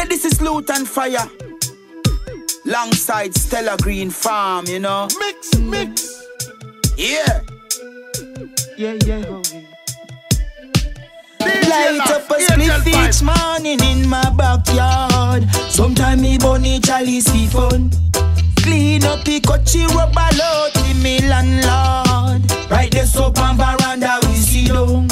Yeah, this is Lutan Fyah. Longside Stella Green Farm, you know. Mix, mix. Yeah. Yeah, yeah, homie. Light up a spliff each morning in my backyard. Sometime me bunny chalice for fun. Clean up the coachy rubber load me landlord. Right there soap and veranda we see down.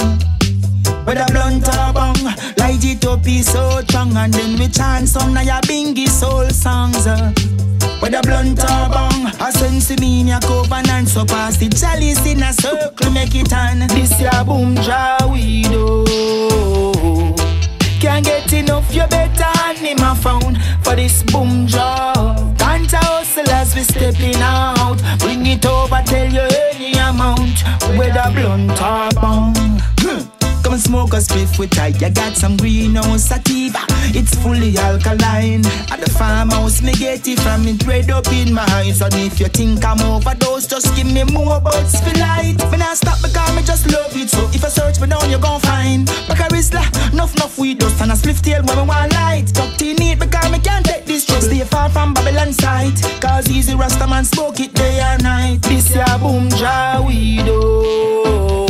With a blunt or bong, light it up is so strong And then we chant some na ya bingy soul songs uh. With a blunt or bong, a sense me in your covenant So pass the chalice in a circle, make it on This ya boom draw we do. Can't get enough, you better hand him a phone For this boom draw Can't hustle as we stepping out. Bring it over, tell you any amount. With a blunt or bong Come and smoke a spliff with tight. You got some greenhouse sativa. It's fully alkaline. At the farmhouse, me get it from it red up in my eyes. And if you think I'm overdose, just give me more for light. When I stop because me just love it. So if I search me down, you gon' find. Back a Rizla, enough, enough weed dust and a spliff tail when me want light. Tucked in it because me can't take this trust. Stay far from Babylon site. Cause easy Rasta man smoke it day and night. This ya boom jaw weed oh.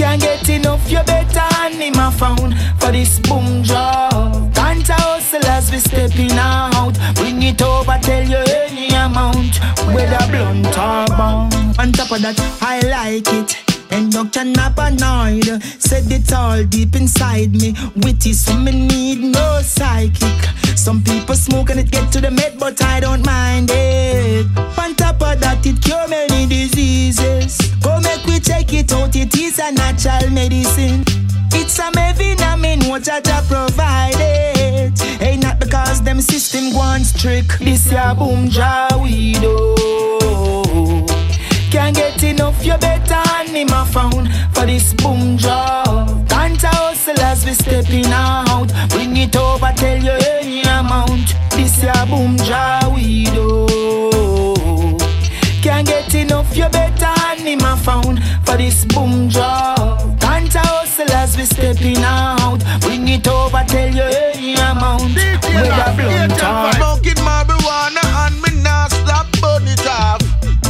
Can't get enough, you better hand him a phone for this boom job. Can't hustle as we stepping out. Bring it over, tell you any amount. Whether blunt or bomb. On top of that, I like it. And Dr. Napanoid said it's all deep inside me. Witty, so me need no psychic. Some people smoke and it get to the med, but I don't mind it. On top of that, it cure many diseases. Go make we check it out, it is a natural medicine. It's a vitamin, what Jah Jah provided. Hey, not because them system wants trick. This ya boom jaw we do. Can't get enough, you better hand him a phone for this boom job. Can't hustle as we stepping out. Bring it over, tell you any amount. This ya boom jaw we do. Can't get enough, you better him a phone for this boom job. Can't hustle as we stepping out. Bring it over, tell you any amount. With a blunt or Smoking marijuana and me not stop burn it off.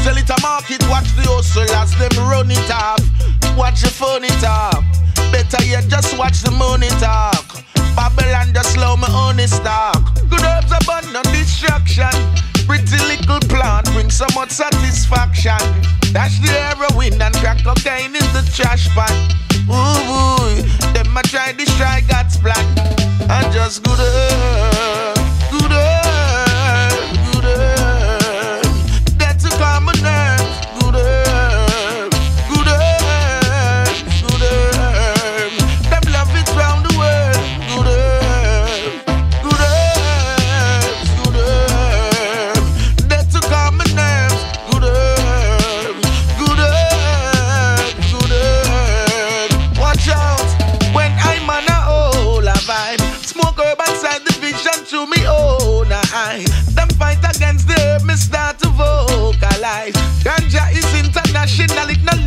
Sell it a market, watch the hustle as them run it off. Watch the fun it off. Better yet, just watch the money talk. Babylon just slow me honest talk. Good herbs abundant distraction. Pretty little plant brings so much satisfaction. Dash the heroin and crack cocaine in the trash pan. Ooh, ooh, them a try destroy God's plan. And just good herb,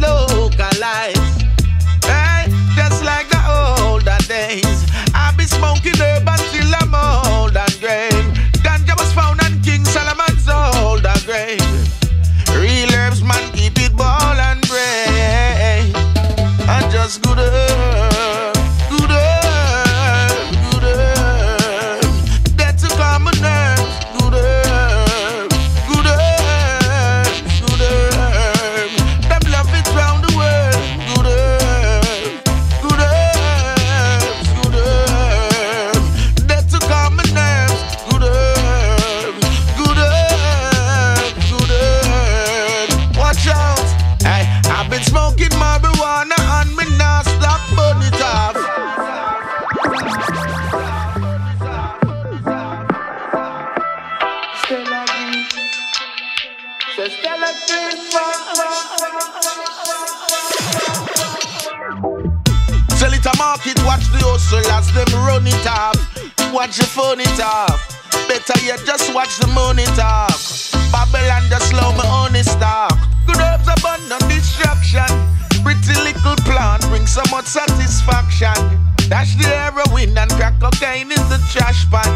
international, Aftermarket, watch the hustle as them run it up. Watch the phone it up. Better yet, just watch the money talk. Babylon just love my own stock. Good herbs abundant destruction. Pretty little plant brings so much satisfaction. Dash the heroin and crack cocaine in the trash pan.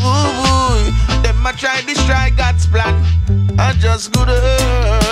Ooh, ooh. them a try destroy God's plan. I just good herbs.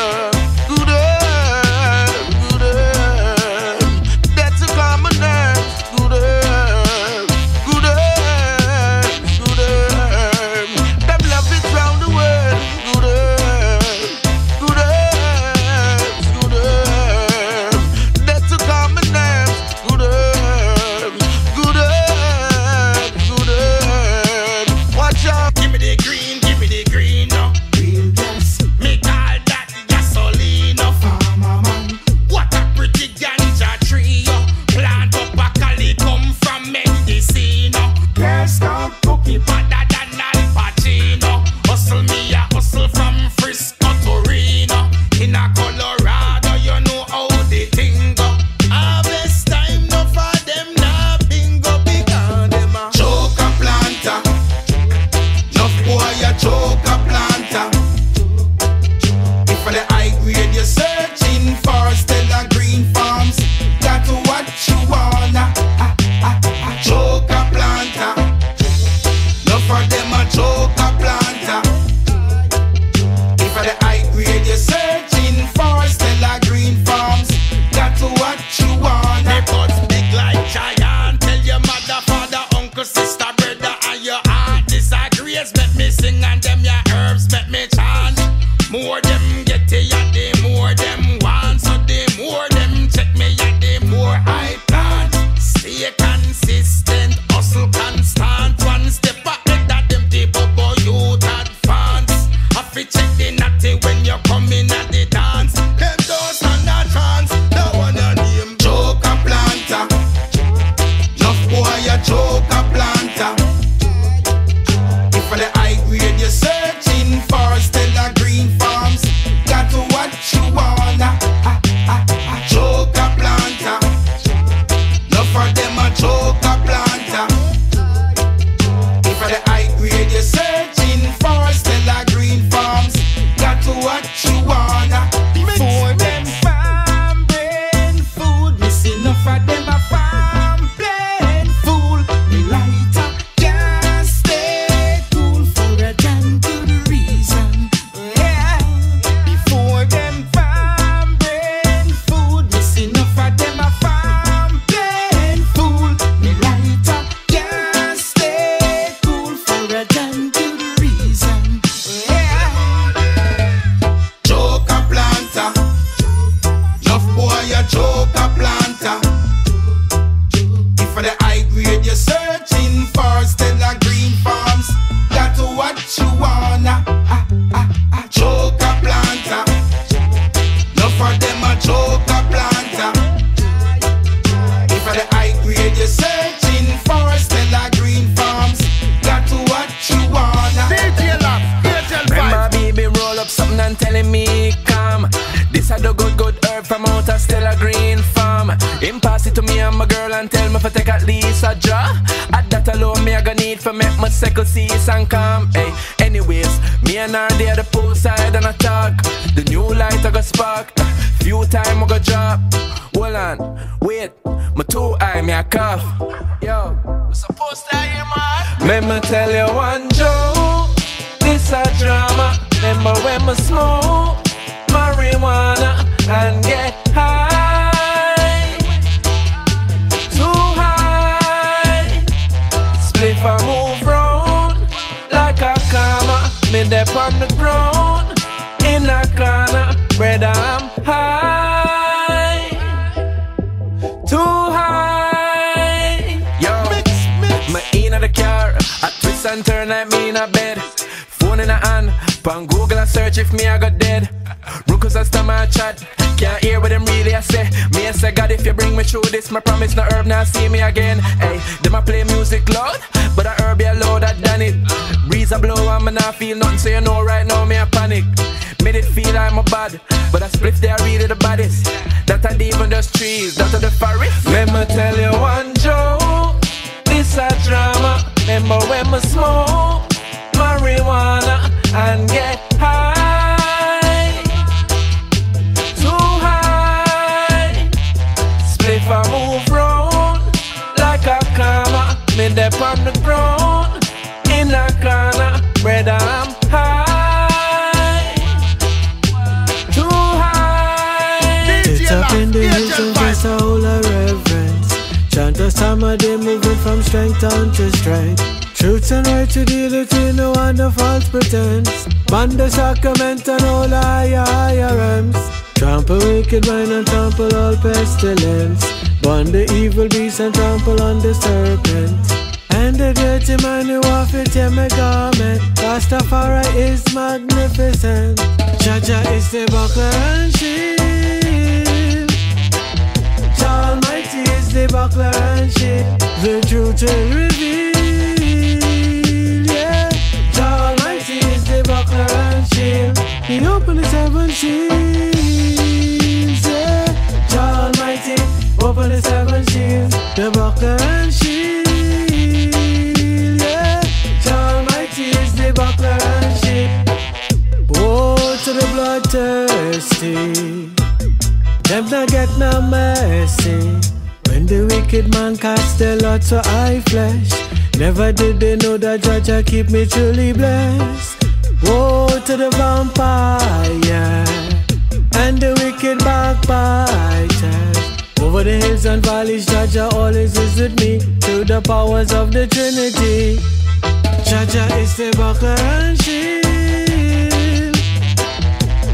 my girl and tell me for take at least a draw. At that alone, me I gonna need for make my second season come. Hey, anyways, me and her there the poolside and I talk. The new light I got spark. Few time I got drop. Hold on, wait, my two eye me I cough. Yo, I'm supposed to hear my. Let me tell you one joke. This a drama. Remember when me smoke marijuana? If me I got dead. Rookers and my chat. Can't hear what them really I say. Me I say God if you bring me through this, my promise no herb now see me again. Hey, them I play music loud, but I herb be a louder done it. Breeze I blow and me not feel nothing, so you know right now me I panic. Made it feel like my bad, but I split they really the baddest. That ain't even those trees, that are the forest. Let me tell you one joke. This a drama. Remember when we smoke marijuana and get high. if I move round like a comma, me dep on the ground in a corner, bread I'm high, too high. It's up in the hills just all whole of reverence. Chant us time of day moving from strength down to strength. Truth and right to deal it in no one of false pretense. Man the sacrament and all higher, higher realms. Trample wicked mind and trample all pestilence. Burn the evil beast and trample on the serpent. And the dirty man who off it in my garment. Rastafari is magnificent. Jah Jah is the buckler and shield. Jah Almighty is the buckler and shield. The truth will reveal. Yeah. Jah Almighty is the buckler and shield. He opened the seven seals. The seven seals. The buckler and shield. Yeah. Jah Almighty is the buckler and shield. Woe to the bloodthirsty. Them not get no mercy. When the wicked man cast their lots for eye flesh, never did they know that Jah Jah keep me truly blessed. Woe to the vampire and the wicked backbiters. Over the hills and valleys, Jah Jah always is with me To the powers of the Trinity. Jah Jah is the buckler and shield.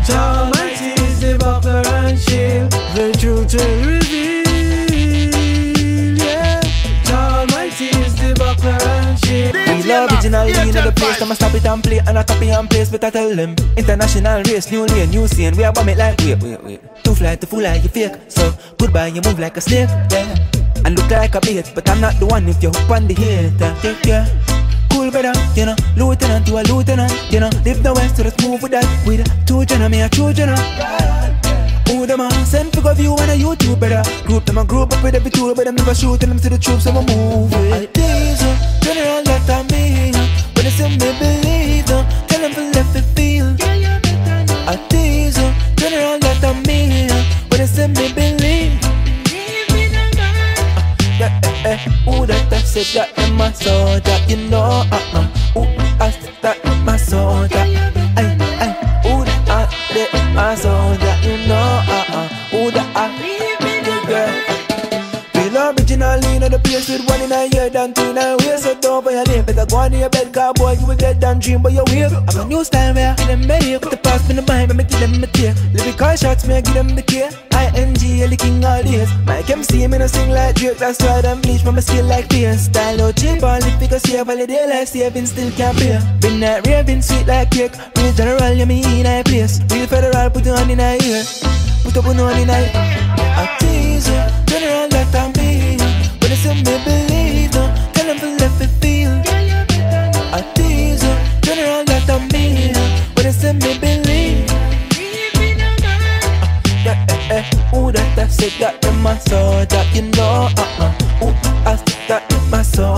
Jah Almighty is the buckler and shield. The truth will reveal. Original lean in the place, I'ma stop it and play. And I copy and place, but I tell them. International race, new lane, new scene. We are bomb it like, wait, wait, wait. Too fly, too full like you fake. So, goodbye, you move like a snake, yeah. And look like a bait, but I'm not the one if you hook on the hater Take care Cool brother, you know Lieutenant, you a lieutenant, you know. Live the west, so let's move with that With two general, me a true general who them a send for view on a YouTube better Group them a group up with every tool But them never shoot them to the troops so I move it. I diesel, general that I mean When they say me believe them Tell them to left it feel I diesel, general that I mean When they say me believe. Yeah, eh, eh, Who that I said that in my soldier You know, uh-uh. Who I said that in my soldier Ay, one in a year than two in a way So don't violate Better go on in your bed Cause boy you will get down dream But you wake I'm a new style where I give them make Put the past in the mind But me give them the tear. Lyrical shots me I give them the care. I-N-G the king all days Mike MC me no sing like Drake. That's why them bleach from my skill like this Style out cheap All the figures save all the day like saving Still can't pay Been that raving sweet like cake. Real general you me in a place. Real federal put it on in a ear Put up on in a I tease you General that I'm Me believe no to left it feel. I tease that they say me believe. Yeah, eh, eh, that said that in my soldier, you know, uh-uh. Who I that in my soldier,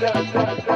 da da da.